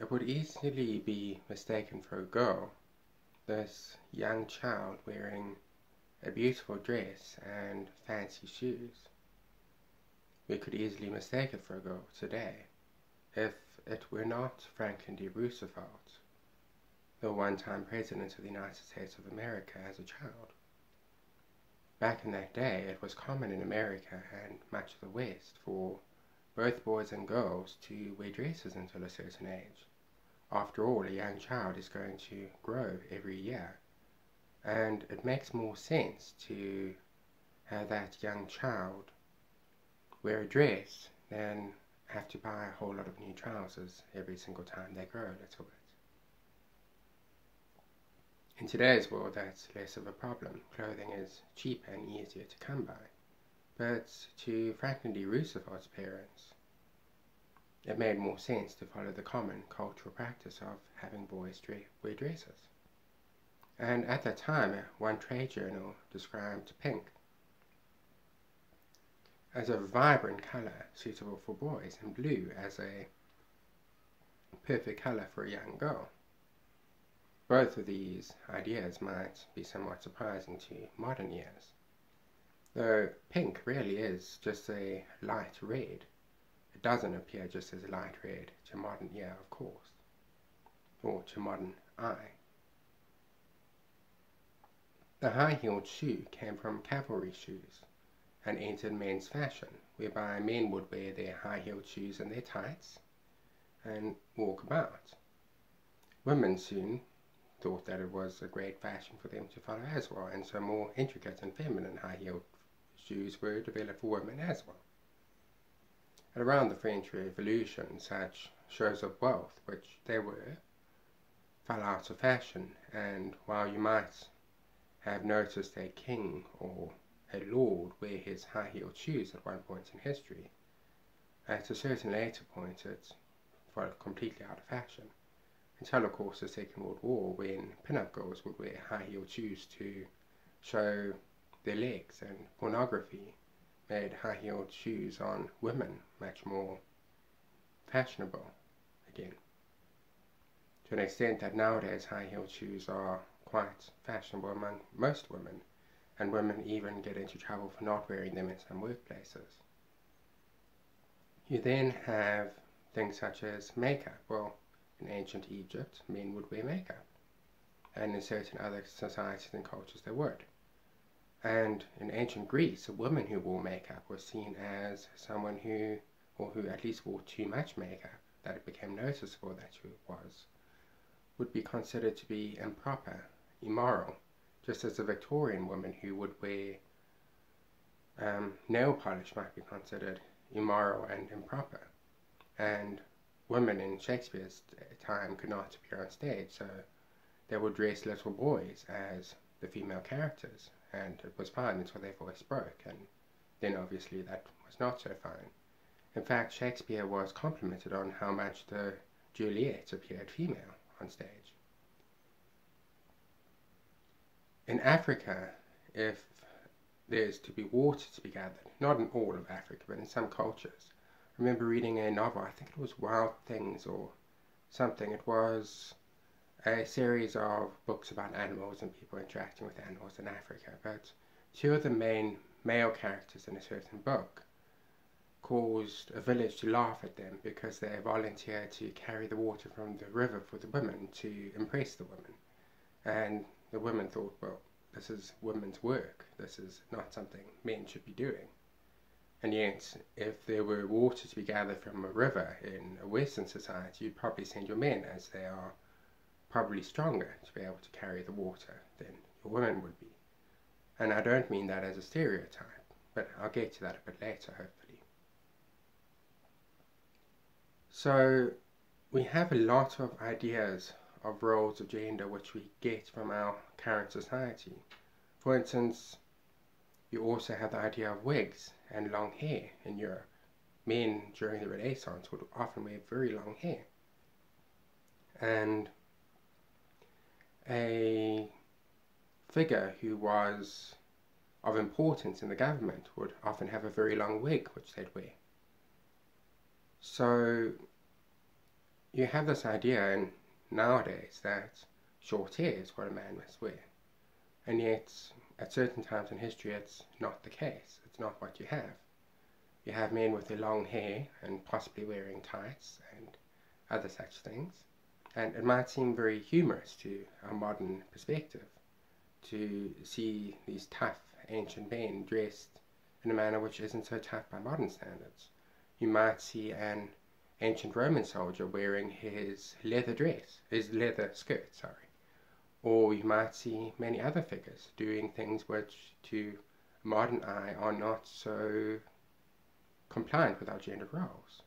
It would easily be mistaken for a girl, this young child wearing a beautiful dress and fancy shoes. We could easily mistake it for a girl today if it were not Franklin D. Roosevelt, the one time President of the United States of America, as a child. Back in that day, it was common in America and much of the West for both boys and girls to wear dresses until a certain age. After all, a young child is going to grow every year, and it makes more sense to have that young child wear a dress than have to buy a whole lot of new trousers every single time they grow a little bit. In today's world, that's less of a problem. Clothing is cheaper and easier to come by. But to Franklin D. Roosevelt's parents, it made more sense to follow the common cultural practice of having boys wear dresses. And at that time, one trade journal described pink as a vibrant color suitable for boys and blue as a perfect color for a young girl. Both of these ideas might be somewhat surprising to modern ears, though pink really is just a light red. It doesn't appear just as light red to modern ear, of course, or to modern eye. The high-heeled shoe came from cavalry shoes, and entered men's fashion, whereby men would wear their high-heeled shoes and their tights and walk about. Women soon thought that it was a great fashion for them to follow as well, and so more intricate and feminine high-heeled shoes were developed for women as well. At around the French Revolution, such shows of wealth, which they were, fell out of fashion, and while you might have noticed a king or a lord wear his high-heeled shoes at one point in history. At a certain later point it fell completely out of fashion, until of course the Second World War when pin-up girls would wear high-heeled shoes to show their legs and pornography made high-heeled shoes on women much more fashionable again. To an extent that nowadays high-heeled shoes are quite fashionable among most women and women even get into trouble for not wearing them in some workplaces. You then have things such as makeup. Well, in ancient Egypt, men would wear makeup, and in certain other societies and cultures they would. And in ancient Greece, a woman who wore makeup was seen as someone who, or who at least wore too much makeup, that it became noticeable that she was, would be considered to be improper, immoral, just as a Victorian woman who would wear um, nail polish might be considered immoral and improper. And women in Shakespeare's time could not appear on stage, so they would dress little boys as the female characters, and it was fine until their voice broke, and then obviously that was not so fine. In fact, Shakespeare was complimented on how much the Juliet appeared female on stage. In Africa, if there's to be water to be gathered, not in all of Africa, but in some cultures. I remember reading a novel, I think it was Wild Things or something. It was a series of books about animals and people interacting with animals in Africa. But two of the main male characters in a certain book caused a village to laugh at them because they volunteered to carry the water from the river for the women to impress the women. And the women thought, well, this is women's work. This is not something men should be doing. And yet, if there were water to be gathered from a river in a Western society, you'd probably send your men as they are probably stronger to be able to carry the water than your woman would be. And I don't mean that as a stereotype, but I'll get to that a bit later, hopefully. So, we have a lot of ideas of roles of gender which we get from our current society. For instance, you also have the idea of wigs and long hair in Europe. Men during the Renaissance would often wear very long hair. And a figure who was of importance in the government would often have a very long wig which they'd wear. So you have this idea in nowadays that short hair is what a man must wear. And yet, at certain times in history, it's not the case. It's not what you have. You have men with their long hair and possibly wearing tights and other such things. And it might seem very humorous to a modern perspective to see these tough ancient men dressed in a manner which isn't so tough by modern standards. You might see an ancient Roman soldier wearing his leather dress, his leather skirt, sorry. Or you might see many other figures doing things which to a modern eye are not so compliant with our gender roles.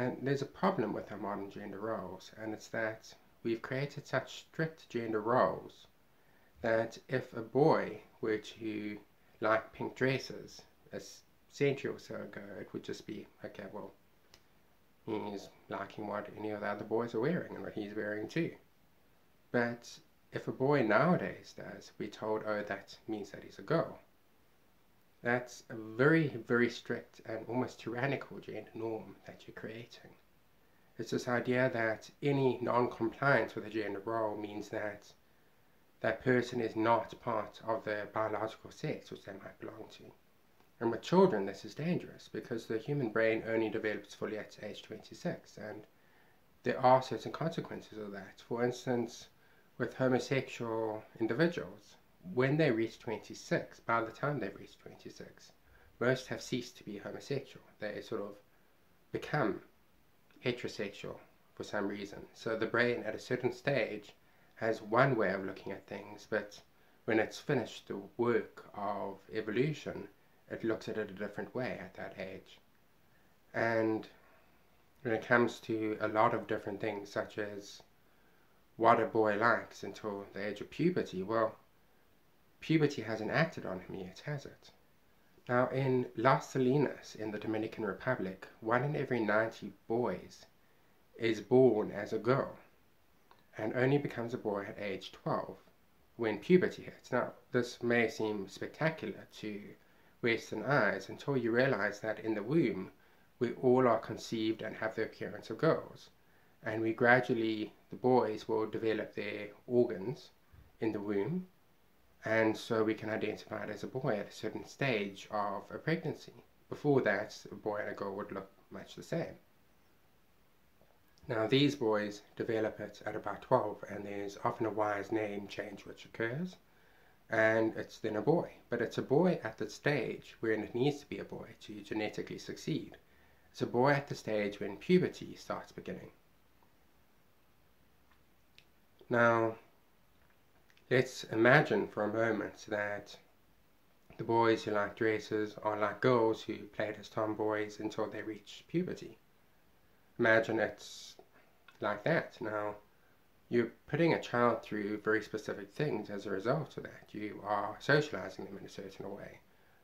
And there's a problem with our modern gender roles, and it's that we've created such strict gender roles that if a boy were to like pink dresses a century or so ago, it would just be, okay, well, he's liking what any of the other boys are wearing and what he's wearing too. But if a boy nowadays does, we're told, oh, that means that he's a girl. That's a very, very strict and almost tyrannical gender norm that you're creating. It's this idea that any non-compliance with a gender role means that that person is not part of the biological sex which they might belong to. And with children, this is dangerous because the human brain only develops fully at age 26, and there are certain consequences of that. For instance, with homosexual individuals, when they reach 26, by the time they've reached 26, most have ceased to be homosexual. They sort of become heterosexual for some reason. So the brain at a certain stage has one way of looking at things, but when it's finished the work of evolution, it looks at it a different way at that age. And when it comes to a lot of different things, such as what a boy likes until the age of puberty, well, puberty hasn't acted on him yet, has it? Now, in Las Salinas in the Dominican Republic, one in every 90 boys is born as a girl and only becomes a boy at age 12 when puberty hits. Now, this may seem spectacular to Western eyes until you realize that in the womb, we all are conceived and have the appearance of girls. And we gradually, the boys will develop their organs in the womb, and so we can identify it as a boy at a certain stage of a pregnancy. Before that, a boy and a girl would look much the same. Now these boys develop it at about 12 and there's often a wise name change which occurs and it's then a boy. But it's a boy at the stage when it needs to be a boy to genetically succeed. It's a boy at the stage when puberty starts beginning. Now, let's imagine for a moment that the boys who like dresses are like girls who played as tomboys until they reach puberty. Imagine it's like that. Now, you're putting a child through very specific things as a result of that. You are socializing them in a certain way.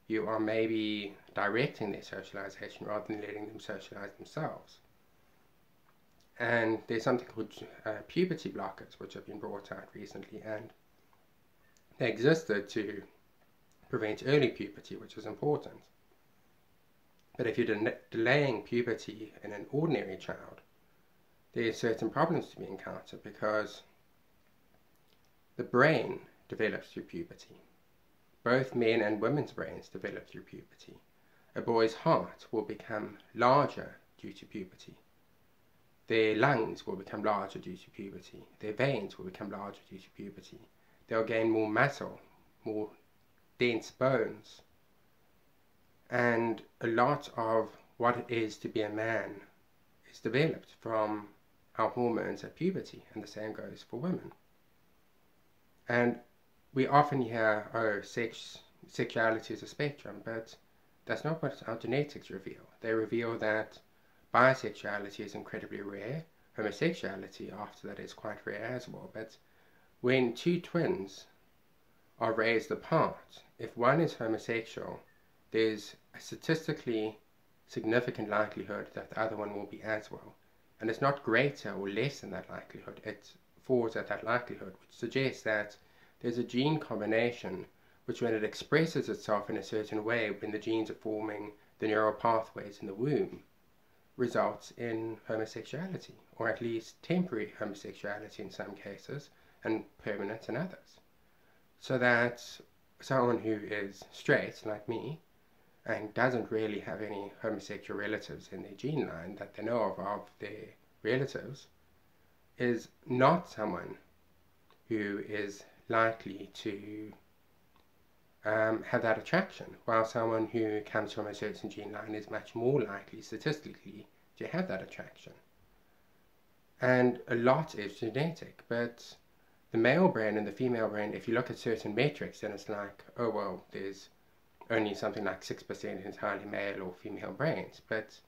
You are maybe directing their socialization rather than letting them socialize themselves. And there's something called uh, puberty blockers, which have been brought out recently, and they existed to prevent early puberty, which is important. But if you're de delaying puberty in an ordinary child, there are certain problems to be encountered because the brain develops through puberty. Both men and women's brains develop through puberty. A boy's heart will become larger due to puberty. Their lungs will become larger due to puberty. Their veins will become larger due to puberty. They'll gain more muscle, more dense bones. And a lot of what it is to be a man is developed from our hormones at puberty, and the same goes for women. And we often hear, oh, sex, sexuality is a spectrum, but that's not what our genetics reveal. They reveal that bisexuality is incredibly rare, homosexuality after that is quite rare as well, but when two twins are raised apart, if one is homosexual, there's a statistically significant likelihood that the other one will be as well. And it's not greater or less than that likelihood, it falls at that likelihood, which suggests that there's a gene combination which when it expresses itself in a certain way when the genes are forming the neural pathways in the womb, results in homosexuality, or at least temporary homosexuality in some cases, and permanent in others. So that someone who is straight, like me, and doesn't really have any homosexual relatives in their gene line that they know of of their relatives, is not someone who is likely to um, have that attraction, while someone who comes from a certain gene line is much more likely statistically to have that attraction. And a lot is genetic, but the male brain and the female brain, if you look at certain metrics, then it's like, oh well, there's only something like 6% entirely male or female brains, but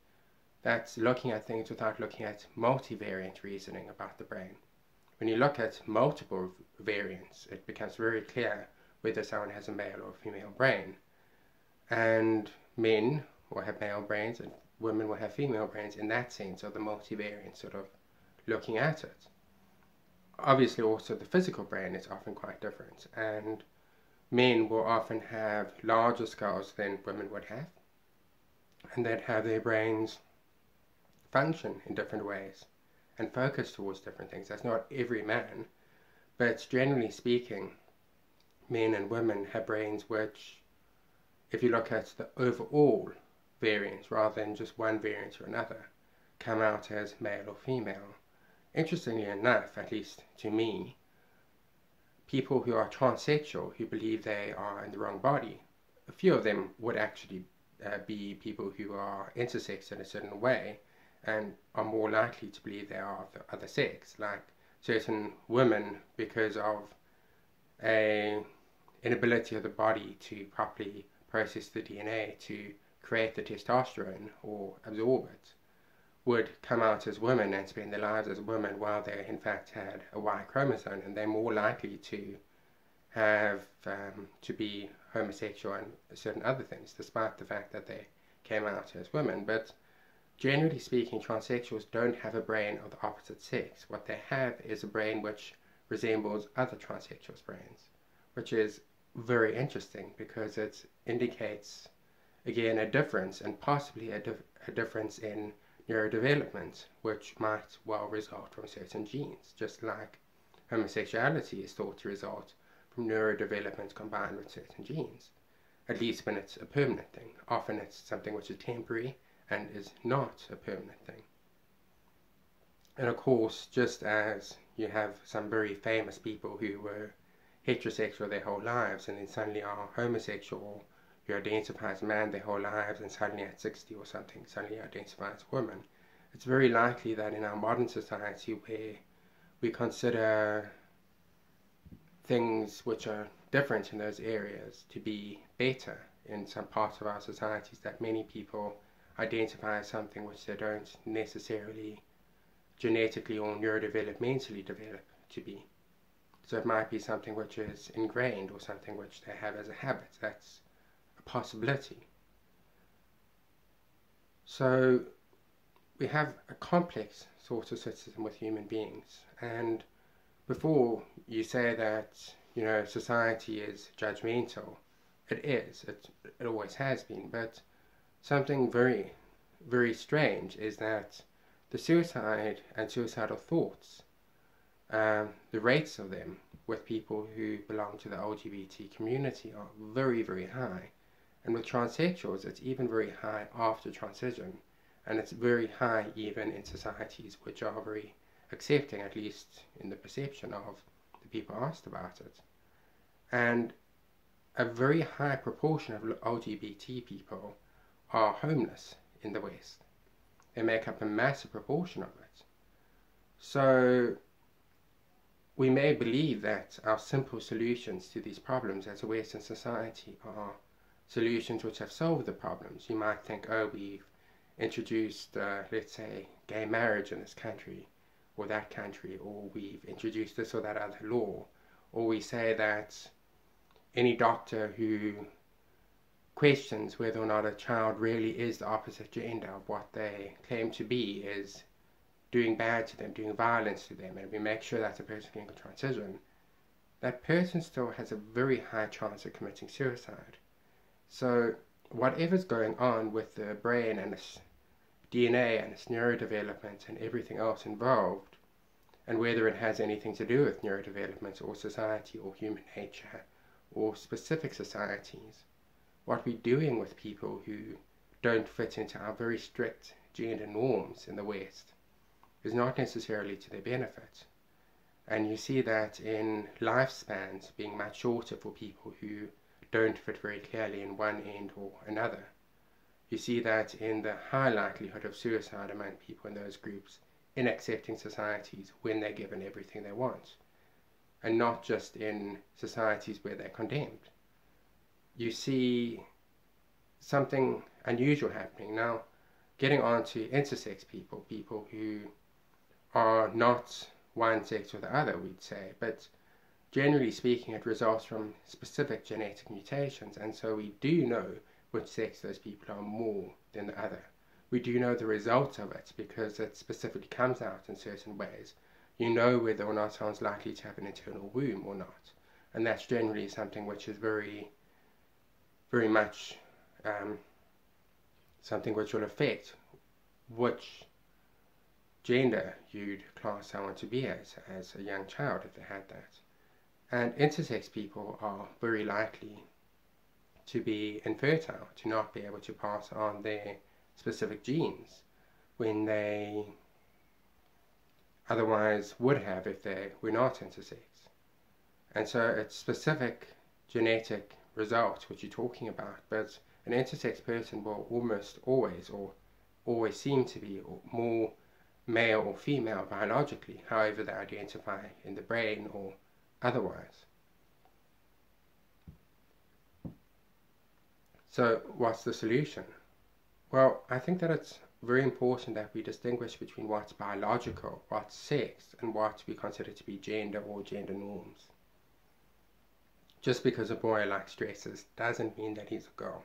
that's looking at things without looking at multivariant reasoning about the brain. When you look at multiple variants, it becomes very clear whether someone has a male or a female brain. And men will have male brains and women will have female brains in that sense of the multivariant sort of looking at it. Obviously also the physical brain is often quite different and men will often have larger skulls than women would have and they'd have their brains function in different ways and focus towards different things. That's not every man, but generally speaking, men and women have brains which, if you look at the overall variance rather than just one variance or another, come out as male or female. Interestingly enough, at least to me, people who are transsexual, who believe they are in the wrong body, a few of them would actually uh, be people who are intersex in a certain way and are more likely to believe they are of the other sex, like certain women because of a inability of the body to properly process the DNA to create the testosterone or absorb it would come out as women and spend their lives as women while they in fact had a Y chromosome and they're more likely to have um, to be homosexual and certain other things despite the fact that they came out as women. But generally speaking transsexuals don't have a brain of the opposite sex. What they have is a brain which resembles other transsexuals brains which is very interesting because it indicates again a difference and possibly a, dif a difference in neurodevelopment which might well result from certain genes just like homosexuality is thought to result from neurodevelopment combined with certain genes. At least when it's a permanent thing. Often it's something which is temporary and is not a permanent thing. And of course just as you have some very famous people who were heterosexual their whole lives and then suddenly are homosexual who identify as man their whole lives and suddenly at 60 or something suddenly identify as woman, it's very likely that in our modern society where we consider things which are different in those areas to be better in some parts of our societies that many people identify as something which they don't necessarily genetically or neurodevelopmentally develop to be. So it might be something which is ingrained or something which they have as a habit. That's possibility. So we have a complex sort of system with human beings. And before you say that, you know, society is judgmental, it is. It, it always has been. But something very, very strange is that the suicide and suicidal thoughts um, the rates of them with people who belong to the LGBT community are very, very high. And with transsexuals, it's even very high after transition. And it's very high even in societies which are very accepting, at least in the perception of the people asked about it. And a very high proportion of LGBT people are homeless in the West. They make up a massive proportion of it. So we may believe that our simple solutions to these problems as a Western society are solutions which have solved the problems. You might think, oh, we've introduced, uh, let's say, gay marriage in this country or that country, or we've introduced this or that other law, or we say that any doctor who questions whether or not a child really is the opposite gender of what they claim to be is doing bad to them, doing violence to them, and we make sure that the person can transition, that person still has a very high chance of committing suicide. So whatever's going on with the brain and its DNA and its neurodevelopment and everything else involved, and whether it has anything to do with neurodevelopment or society or human nature or specific societies, what we're doing with people who don't fit into our very strict gender norms in the West is not necessarily to their benefit. And you see that in lifespans being much shorter for people who don't fit very clearly in one end or another. You see that in the high likelihood of suicide among people in those groups in accepting societies when they're given everything they want, and not just in societies where they're condemned. You see something unusual happening now, getting on to intersex people, people who are not one sex or the other, we'd say, but generally speaking, it results from specific genetic mutations, and so we do know which sex those people are more than the other. We do know the results of it because it specifically comes out in certain ways. You know whether or not someone's likely to have an internal womb or not, and that's generally something which is very, very much um, something which will affect which gender you'd class someone to be as, as a young child if they had that. And intersex people are very likely to be infertile, to not be able to pass on their specific genes when they otherwise would have if they were not intersex. And so it's specific genetic results which you're talking about, but an intersex person will almost always or always seem to be more male or female biologically, however they identify in the brain or otherwise. So, what's the solution? Well, I think that it's very important that we distinguish between what's biological, what's sex, and what we consider to be gender or gender norms. Just because a boy likes dresses doesn't mean that he's a girl.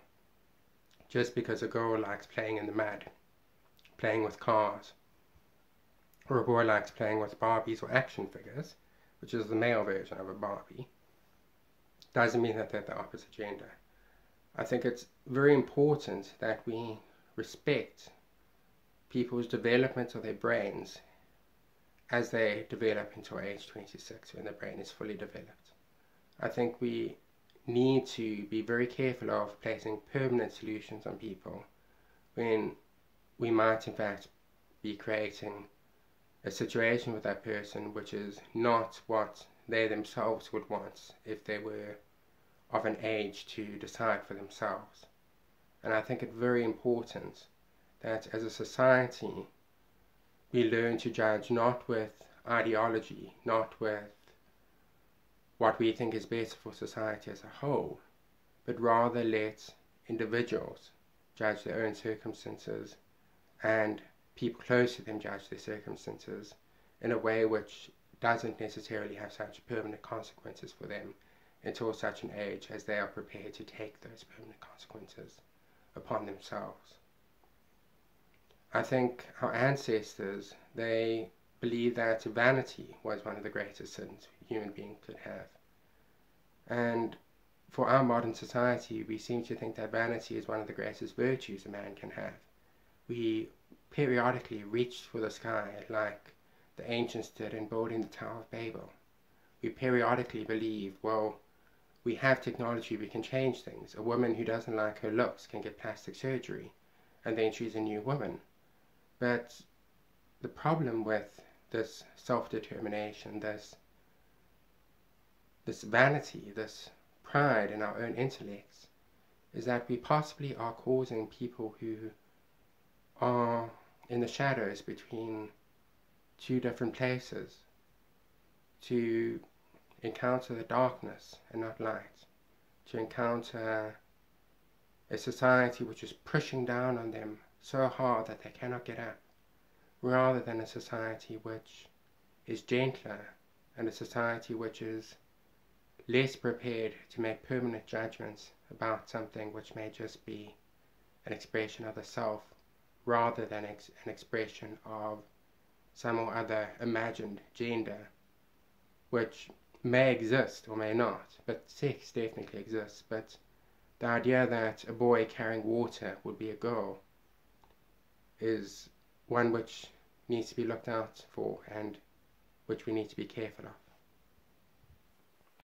Just because a girl likes playing in the mud, playing with cars, or a boy likes playing with Barbies or action figures, which is the male version of a Barbie, doesn't mean that they're the opposite gender. I think it's very important that we respect people's development of their brains as they develop until age 26 when the brain is fully developed. I think we need to be very careful of placing permanent solutions on people when we might in fact be creating a situation with that person which is not what they themselves would want if they were of an age to decide for themselves. And I think it very important that as a society we learn to judge not with ideology, not with what we think is best for society as a whole, but rather let individuals judge their own circumstances and people close to them judge their circumstances in a way which doesn't necessarily have such permanent consequences for them until such an age as they are prepared to take those permanent consequences upon themselves. I think our ancestors, they believed that vanity was one of the greatest sins human being could have. And for our modern society, we seem to think that vanity is one of the greatest virtues a man can have. We periodically reached for the sky like the ancients did in building the Tower of Babel. We periodically believe, well, we have technology, we can change things. A woman who doesn't like her looks can get plastic surgery, and then she's a new woman. But the problem with this self-determination, this this vanity, this pride in our own intellects, is that we possibly are causing people who are in the shadows between two different places to encounter the darkness and not light, to encounter a society which is pushing down on them so hard that they cannot get up, rather than a society which is gentler and a society which is less prepared to make permanent judgments about something which may just be an expression of the self rather than ex an expression of some or other imagined gender, which may exist or may not, but sex definitely exists. But the idea that a boy carrying water would be a girl is one which needs to be looked out for and which we need to be careful of.